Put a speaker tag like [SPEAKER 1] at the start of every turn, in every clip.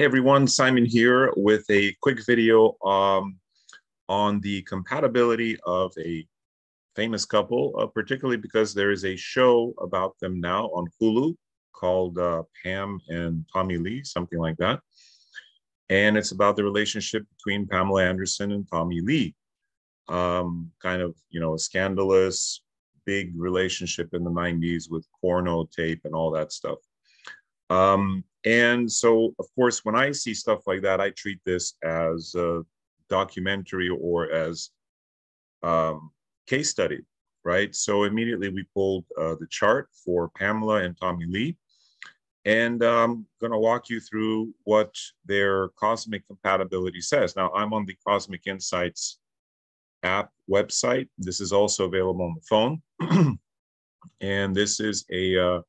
[SPEAKER 1] Hey everyone, Simon here with a quick video um, on the compatibility of a famous couple, uh, particularly because there is a show about them now on Hulu called uh, Pam and Tommy Lee, something like that. And it's about the relationship between Pamela Anderson and Tommy Lee. Um, kind of, you know, a scandalous, big relationship in the 90s with porno tape and all that stuff. Um, and so, of course, when I see stuff like that, I treat this as a documentary or as um, case study, right? So immediately we pulled uh, the chart for Pamela and Tommy Lee. And I'm um, going to walk you through what their cosmic compatibility says. Now, I'm on the Cosmic Insights app website. This is also available on the phone. and this is a uh,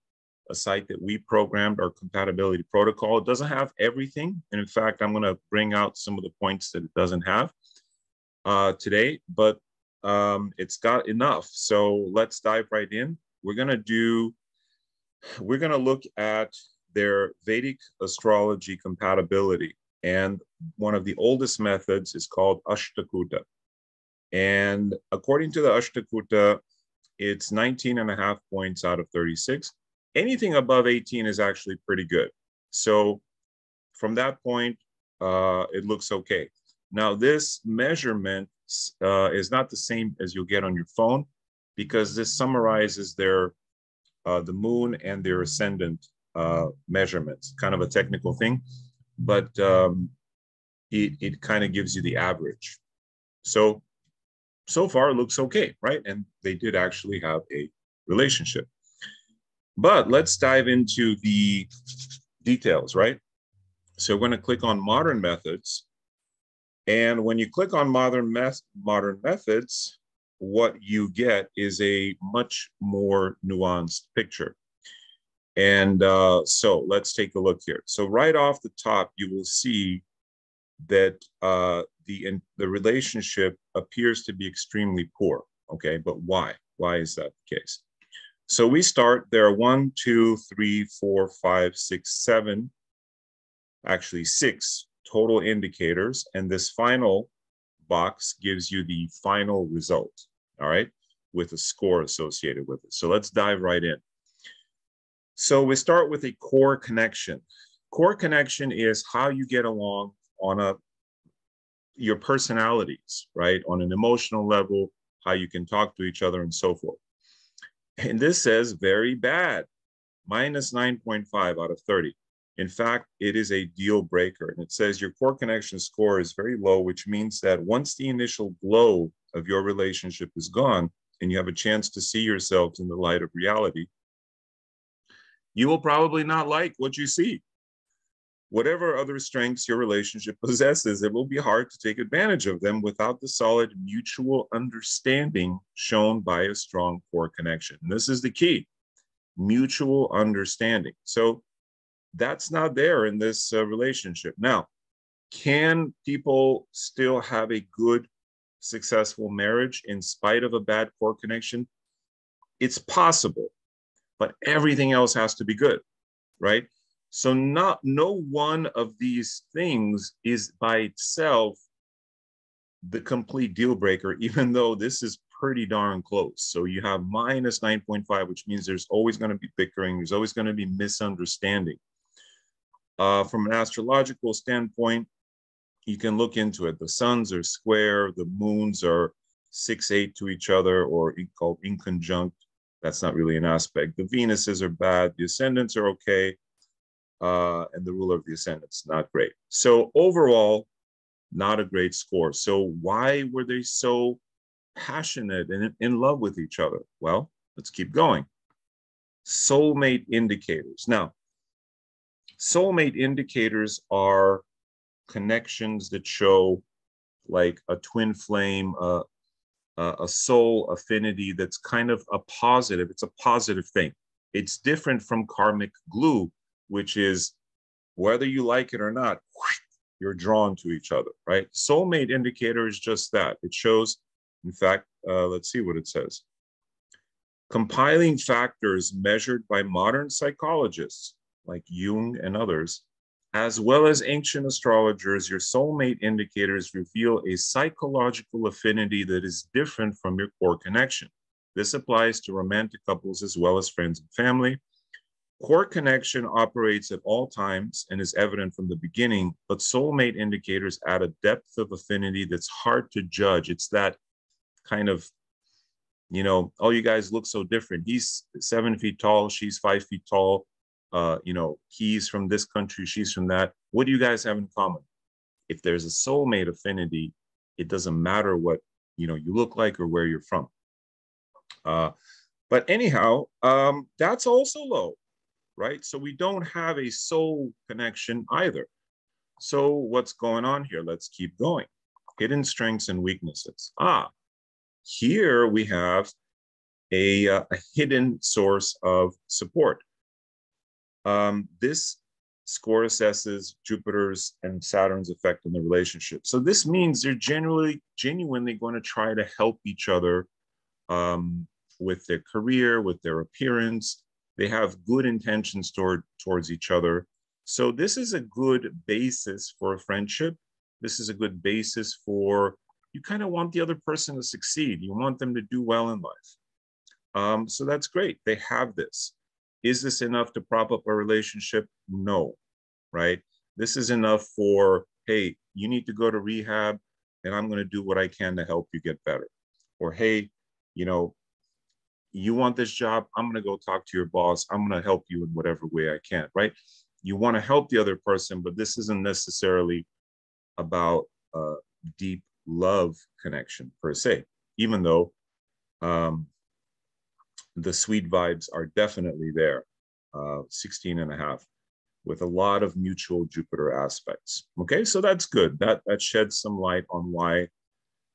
[SPEAKER 1] a site that we programmed our compatibility protocol. It doesn't have everything. And in fact, I'm going to bring out some of the points that it doesn't have uh, today, but um, it's got enough. So let's dive right in. We're going to do, we're going to look at their Vedic astrology compatibility. And one of the oldest methods is called Ashtakuta. And according to the Ashtakuta, it's 19 and a half points out of 36 anything above 18 is actually pretty good. So from that point, uh, it looks okay. Now this measurement uh, is not the same as you'll get on your phone because this summarizes their uh, the moon and their ascendant uh, measurements, kind of a technical thing, but um, it, it kind of gives you the average. So, so far it looks okay, right? And they did actually have a relationship. But let's dive into the details, right? So we're going to click on modern methods. And when you click on modern, modern methods, what you get is a much more nuanced picture. And uh, so let's take a look here. So right off the top, you will see that uh, the, in, the relationship appears to be extremely poor. Okay, but why? Why is that the case? So we start, there are one, two, three, four, five, six, seven, actually six total indicators. And this final box gives you the final result, all right, with a score associated with it. So let's dive right in. So we start with a core connection. Core connection is how you get along on a your personalities, right? On an emotional level, how you can talk to each other and so forth. And this says very bad, minus 9.5 out of 30. In fact, it is a deal breaker. And it says your core connection score is very low, which means that once the initial glow of your relationship is gone and you have a chance to see yourselves in the light of reality, you will probably not like what you see whatever other strengths your relationship possesses, it will be hard to take advantage of them without the solid mutual understanding shown by a strong core connection. And this is the key mutual understanding. So that's not there in this uh, relationship. Now, can people still have a good, successful marriage in spite of a bad core connection? It's possible, but everything else has to be good, right? So not no one of these things is by itself the complete deal breaker, even though this is pretty darn close. So you have minus 9.5, which means there's always going to be bickering, there's always going to be misunderstanding. Uh, from an astrological standpoint, you can look into it. The suns are square, the moons are six, eight to each other, or called inconjunct. That's not really an aspect. The Venuses are bad, the ascendants are okay uh, and the ruler of the ascendants, not great. So overall, not a great score. So why were they so passionate and in love with each other? Well, let's keep going. Soulmate indicators. Now, soulmate indicators are connections that show like a twin flame, a soul affinity that's kind of a positive, it's a positive thing. It's different from karmic glue, which is whether you like it or not, you're drawn to each other, right? Soulmate indicator is just that. It shows, in fact, uh, let's see what it says. Compiling factors measured by modern psychologists like Jung and others As well as ancient astrologers, your soulmate indicators reveal a psychological affinity that is different from your core connection. This applies to romantic couples as well as friends and family. Core connection operates at all times and is evident from the beginning, but soulmate indicators add a depth of affinity that's hard to judge. It's that kind of, you know, oh, you guys look so different. He's seven feet tall, she's five feet tall. Uh, you know, he's from this country, she's from that. What do you guys have in common? If there's a soulmate affinity, it doesn't matter what you know you look like or where you're from. Uh, but anyhow, um, that's also low right? So we don't have a soul connection either. So what's going on here? Let's keep going. Hidden strengths and weaknesses. Ah, here we have a, uh, a hidden source of support. Um, this score assesses Jupiter's and Saturn's effect on the relationship. So this means they're generally genuinely going to try to help each other um, with their career, with their appearance, they have good intentions toward towards each other. So this is a good basis for a friendship. This is a good basis for you kind of want the other person to succeed. You want them to do well in life. Um, so that's great. They have this. Is this enough to prop up a relationship? No, right? This is enough for, hey, you need to go to rehab and I'm going to do what I can to help you get better. Or, hey, you know, you want this job i'm going to go talk to your boss. I'm going to help you in whatever way i can right? You want to help the other person but this isn't necessarily about a deep love connection per se even though um, the sweet vibes are definitely there uh, 16 and a half with a lot of mutual jupiter aspects okay? So that's good. That that sheds some light on why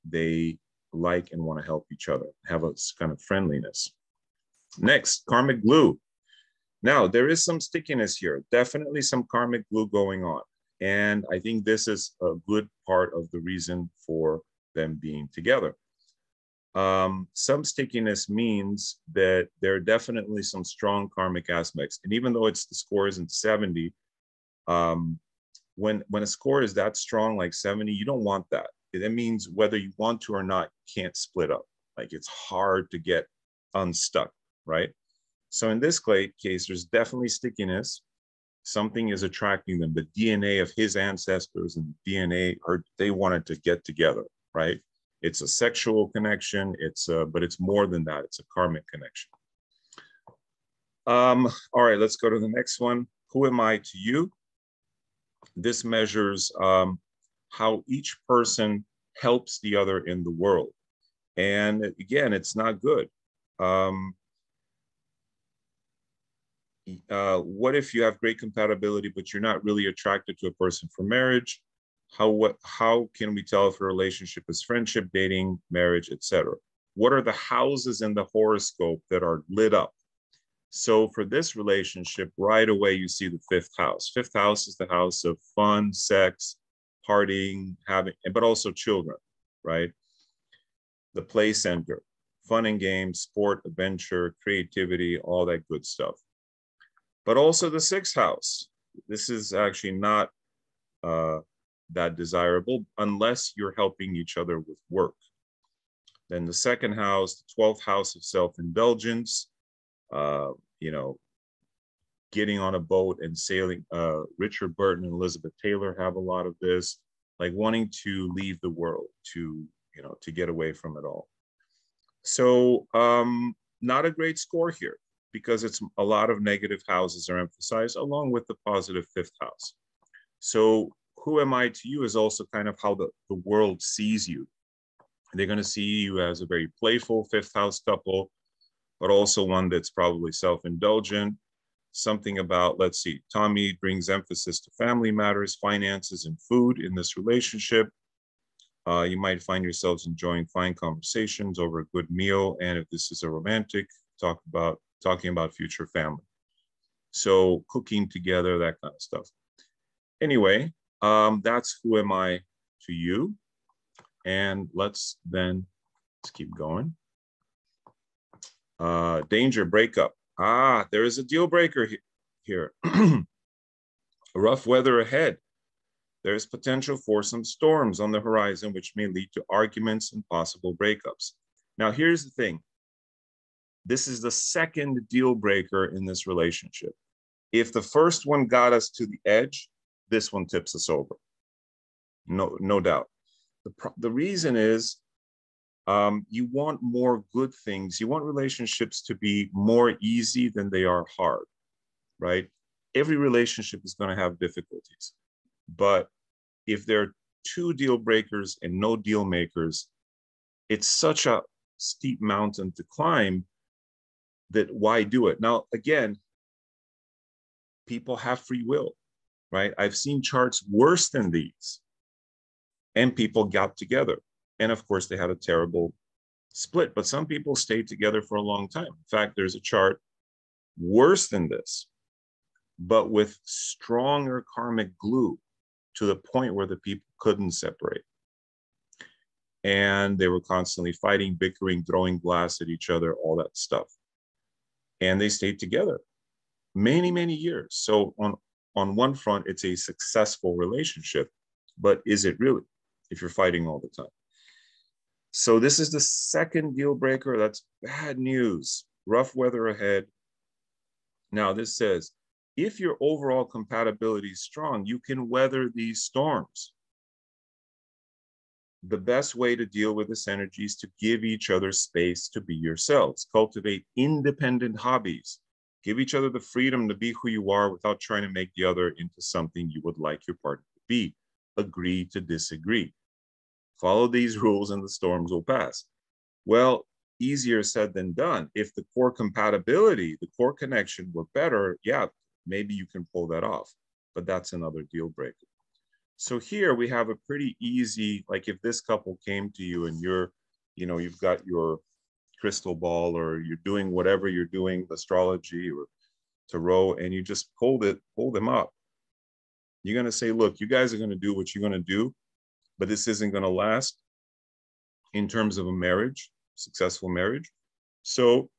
[SPEAKER 1] they like and want to help each other, have a kind of friendliness. Next, karmic glue. Now, there is some stickiness here, definitely some karmic glue going on. And I think this is a good part of the reason for them being together. Um, some stickiness means that there are definitely some strong karmic aspects. And even though it's the score isn't 70, um, when, when a score is that strong, like 70, you don't want that that means whether you want to or not, you can't split up. Like it's hard to get unstuck, right? So in this case, there's definitely stickiness. Something is attracting them. The DNA of his ancestors and DNA, or they wanted to get together, right? It's a sexual connection. It's a, but it's more than that. It's a karmic connection. Um, all right, let's go to the next one. Who am I to you? This measures um, how each person helps the other in the world. And again, it's not good. Um, uh, what if you have great compatibility, but you're not really attracted to a person for marriage? How what how can we tell if a relationship is friendship, dating, marriage, etc.? What are the houses in the horoscope that are lit up? So for this relationship, right away you see the fifth house. Fifth house is the house of fun, sex, partying, having, but also children, right? The play center, fun and games, sport, adventure, creativity, all that good stuff. But also the sixth house. This is actually not uh, that desirable unless you're helping each other with work. Then the second house, the 12th house of self-indulgence, uh, you know, getting on a boat and sailing. Uh, Richard Burton and Elizabeth Taylor have a lot of this, like wanting to leave the world, to you know, to get away from it all. So um, not a great score here because it's a lot of negative houses are emphasized along with the positive fifth house. So who am I to you is also kind of how the, the world sees you. They're going to see you as a very playful fifth house couple, but also one that's probably self-indulgent, something about, let's see, Tommy brings emphasis to family matters, finances, and food in this relationship. Uh, you might find yourselves enjoying fine conversations over a good meal. And if this is a romantic, talk about talking about future family. So cooking together, that kind of stuff. Anyway, um, that's who am I to you. And let's then let's keep going. Uh, danger breakup. Ah, there is a deal breaker he here. Rough weather ahead. There's potential for some storms on the horizon, which may lead to arguments and possible breakups. Now, here's the thing this is the second deal breaker in this relationship. If the first one got us to the edge, this one tips us over. No, no doubt. The, the reason is um, you want more good things. You want relationships to be more easy than they are hard, right? Every relationship is going to have difficulties. But if there are two deal breakers and no deal makers, it's such a steep mountain to climb that why do it? Now, again, people have free will, right? I've seen charts worse than these, and people got together. And of course, they had a terrible split, but some people stayed together for a long time. In fact, there's a chart worse than this, but with stronger karmic glue to the point where the people couldn't separate. And they were constantly fighting, bickering, throwing glass at each other, all that stuff. And they stayed together many, many years. So on, on one front, it's a successful relationship, but is it really if you're fighting all the time? So this is the second deal breaker. That's bad news. Rough weather ahead. Now this says, if your overall compatibility is strong, you can weather these storms. The best way to deal with this energy is to give each other space to be yourselves. Cultivate independent hobbies. Give each other the freedom to be who you are without trying to make the other into something you would like your partner to be. Agree to disagree. Follow these rules and the storms will pass. Well, easier said than done. If the core compatibility, the core connection were better, yeah, maybe you can pull that off, but that's another deal breaker. So here we have a pretty easy, like if this couple came to you and you're, you know, you've got your crystal ball or you're doing whatever you're doing, astrology or tarot, and you just pulled it, pull them up. You're going to say, look, you guys are going to do what you're going to do but this isn't going to last in terms of a marriage, successful marriage. So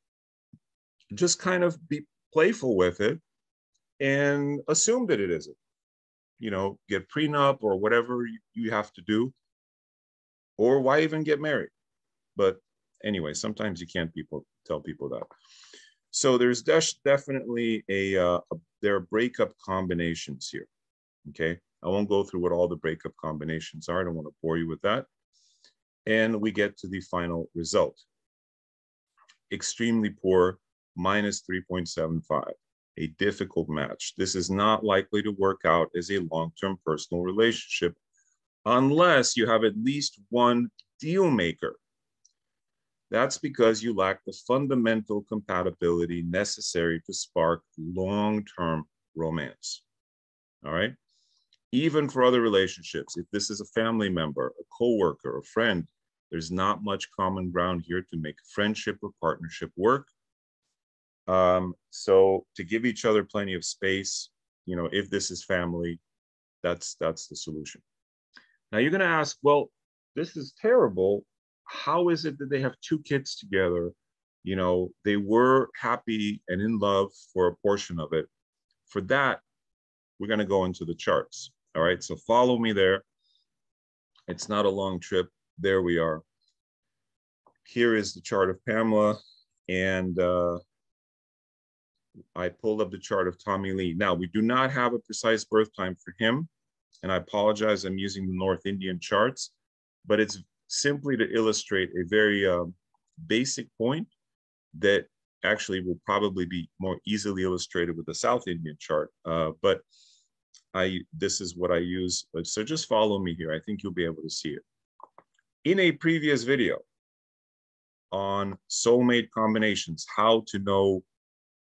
[SPEAKER 1] just kind of be playful with it and assume that it isn't. You know, get prenup or whatever you have to do, or why even get married? But anyway, sometimes you can't people tell people that. So there's definitely a, uh, a there are breakup combinations here. Okay, I won't go through what all the breakup combinations are. I don't want to bore you with that. And we get to the final result. Extremely poor, minus 3.75, a difficult match. This is not likely to work out as a long-term personal relationship unless you have at least one deal maker. That's because you lack the fundamental compatibility necessary to spark long-term romance. All right even for other relationships, if this is a family member, a coworker, a friend, there's not much common ground here to make friendship or partnership work. Um, so to give each other plenty of space, you know, if this is family, that's that's the solution. Now you're going to ask, well, this is terrible. How is it that they have two kids together? You know, they were happy and in love for a portion of it. For that, we're going to go into the charts. All right, so follow me there. It's not a long trip. There we are. Here is the chart of Pamela, and uh, I pulled up the chart of Tommy Lee. Now, we do not have a precise birth time for him, and I apologize, I'm using the North Indian charts, but it's simply to illustrate a very uh, basic point that actually will probably be more easily illustrated with the South Indian chart. Uh, but I this is what I use. So just follow me here. I think you'll be able to see it. In a previous video on soulmate combinations, how to know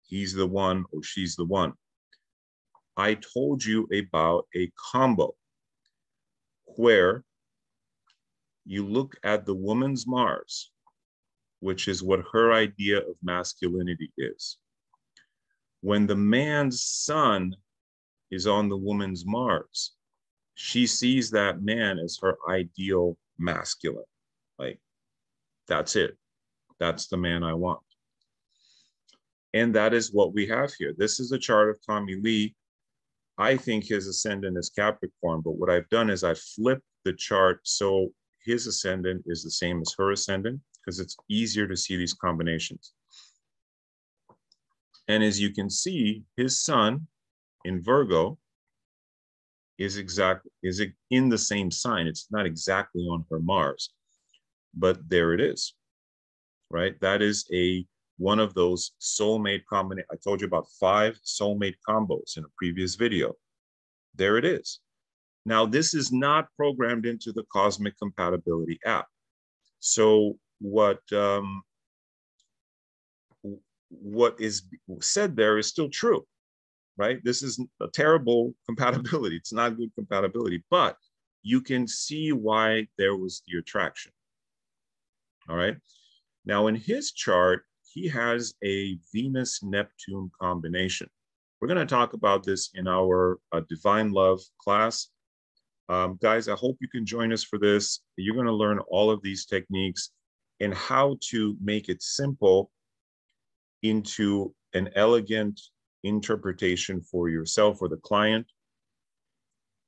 [SPEAKER 1] he's the one or she's the one, I told you about a combo where you look at the woman's Mars, which is what her idea of masculinity is. When the man's sun is on the woman's Mars. She sees that man as her ideal masculine. Like, that's it. That's the man I want. And that is what we have here. This is a chart of Tommy Lee. I think his ascendant is Capricorn, but what I've done is I flipped the chart so his ascendant is the same as her ascendant because it's easier to see these combinations. And as you can see, his sun in Virgo is exact is in the same sign. It's not exactly on her Mars, but there it is. Right? That is a one of those soulmate combination. I told you about five soulmate combos in a previous video. There it is. Now, this is not programmed into the Cosmic Compatibility app. So what um, what is said there is still true, right? This is a terrible compatibility. It's not good compatibility, but you can see why there was the attraction. All right. Now, in his chart, he has a Venus Neptune combination. We're going to talk about this in our uh, Divine Love class. Um, guys, I hope you can join us for this. You're going to learn all of these techniques and how to make it simple into an elegant interpretation for yourself or the client.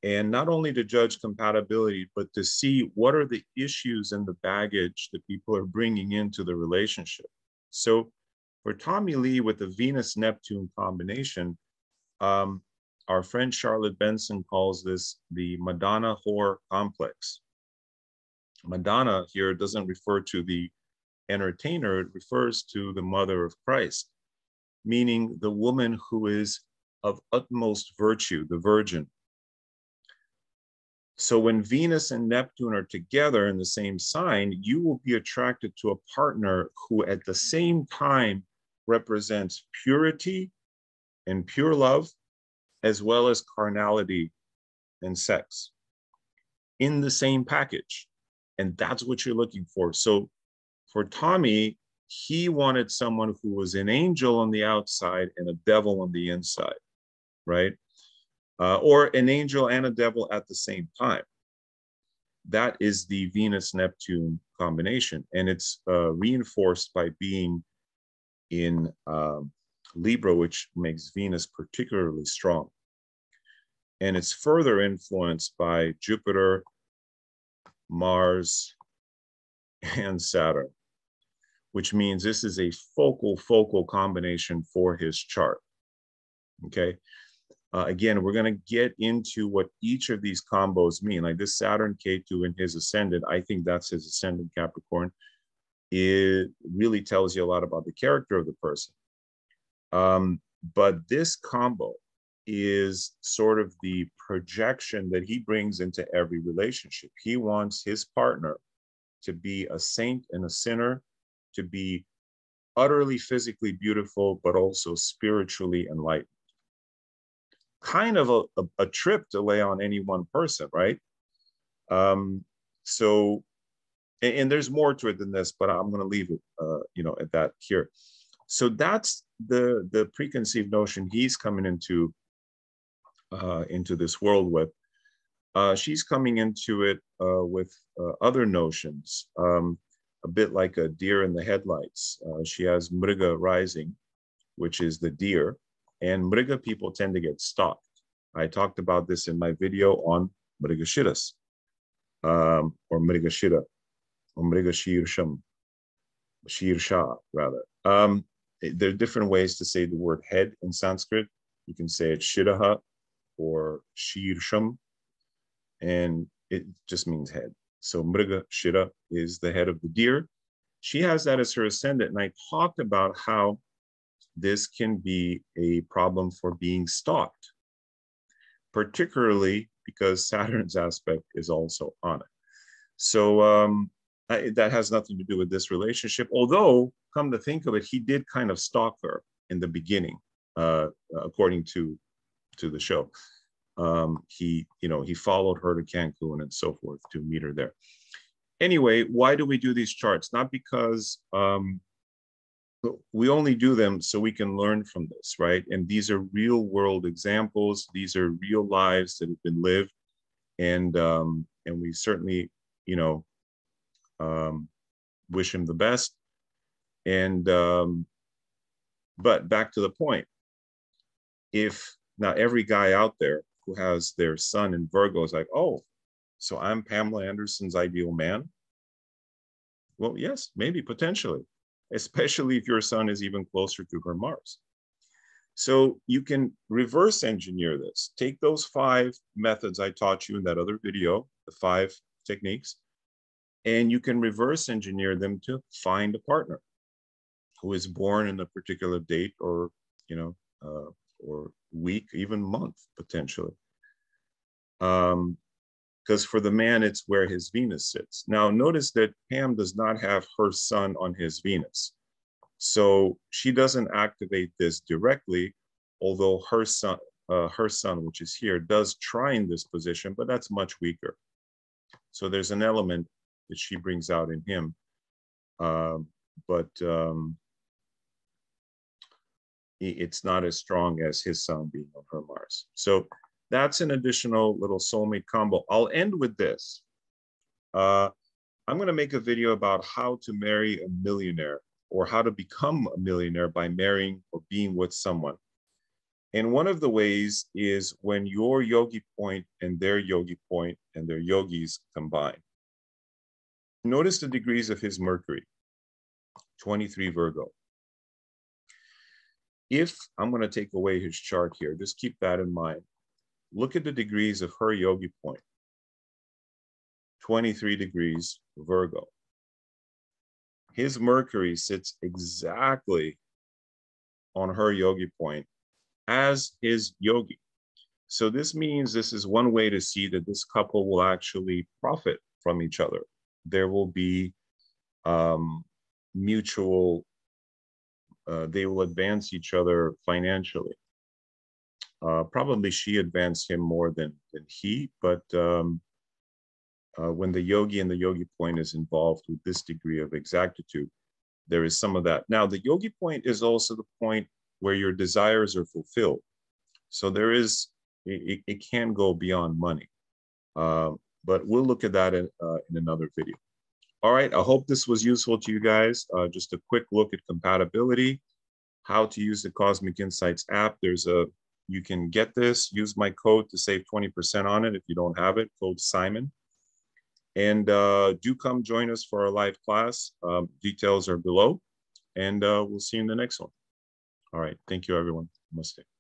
[SPEAKER 1] And not only to judge compatibility, but to see what are the issues and the baggage that people are bringing into the relationship. So for Tommy Lee with the Venus Neptune combination, um, our friend Charlotte Benson calls this the Madonna whore complex. Madonna here doesn't refer to the entertainer, it refers to the mother of Christ, meaning the woman who is of utmost virtue, the virgin. So when Venus and Neptune are together in the same sign, you will be attracted to a partner who at the same time represents purity and pure love, as well as carnality and sex in the same package. And that's what you're looking for. So for Tommy, he wanted someone who was an angel on the outside and a devil on the inside, right? uh, or an angel and a devil at the same time. That is the Venus Neptune combination, and it's uh, reinforced by being in um, Libra, which makes Venus particularly strong. And it's further influenced by Jupiter, Mars, and Saturn, which means this is a focal, focal combination for his chart. Okay. Uh, again, we're going to get into what each of these combos mean. Like this Saturn Ketu in his ascendant, I think that's his ascendant Capricorn. It really tells you a lot about the character of the person. Um, but this combo is sort of the projection that he brings into every relationship. He wants his partner to be a saint and a sinner, to be utterly physically beautiful, but also spiritually enlightened kind of a, a, a trip to lay on any one person, right? Um, so, and, and, there's more to it than this, but I'm going to leave it, uh, you know, at that here. So that's the the preconceived notion he's coming into uh, into this world with. Uh, she's coming into it uh, with uh, other notions, um, a bit like a deer in the headlights. Uh, she has Mriga rising, which is the deer, and Mriga people tend to get stalked. I talked about this in my video on Mrigashiras, um, or Mrigashira, or Mrigashirsham, Shirsha, rather. Um, there are different ways to say the word head in Sanskrit. You can say it Shiraha or Shirsham, and it just means head. So Mriga Shira is the head of the deer. She has that as her ascendant. And I talked about how this can be a problem for being stalked, particularly because Saturn's aspect is also on it. So um, I, that has nothing to do with this relationship. Although, come to think of it, he did kind of stalk her in the beginning, uh, according to to the show. Um, he, you know, he followed her to Cancun and so forth to meet her there. Anyway, why do we do these charts? Not because um, we only do them so we can learn from this, right? And these are real world examples. These are real lives that have been lived, and um, and we certainly, you know, um, wish him the best. And um, but back to the point, if not every guy out there who has their sun in Virgo is like, oh, so I'm Pamela Anderson's ideal man? Well, yes, maybe potentially, especially if your sun is even closer to her Mars. So you can reverse engineer this. Take those five methods I taught you in that other video, the five techniques, and you can reverse engineer them to find a partner who is born in a particular date or, you know, uh, or week, even month potentially. Um, because for the man, it's where his Venus sits. Now, notice that Pam does not have her sun on his Venus. So she doesn't activate this directly, although her sun, uh, her sun, which is here, does try in this position, but that's much weaker. So there's an element that she brings out in him. Um, but um, it's not as strong as his sun being on her Mars. So that's an additional little soulmate combo. I'll end with this. Uh, I'm going to make a video about how to marry a millionaire or how to become a millionaire by marrying or being with someone. And one of the ways is when your yogi point and their yogi point and their yogis combine. Notice the degrees of his Mercury, 23 Virgo. If I'm going to take away his chart here, just keep that in mind. Look at the degrees of her yogi point, 23 degrees Virgo. His Mercury sits exactly on her yogi point as his yogi. So this means this is one way to see that this couple will actually profit from each other there will be um, mutual, uh, they will advance each other financially. Uh, probably she advanced him more than, than he, but um, uh, when the yogi and the yogi point is involved with this degree of exactitude, there is some of that. Now, the yogi point is also the point where your desires are fulfilled. So there is, it, it can go beyond money. Uh, but we'll look at that in, uh, in another video. All right, I hope this was useful to you guys. Uh, just a quick look at compatibility, how to use the Cosmic Insights app. There's a, you can get this, use my code to save 20% on it if you don't have it, code Simon. And uh, do come join us for our live class. Um, details are below, and uh, we'll see you in the next one. All right, thank you everyone. Namaste.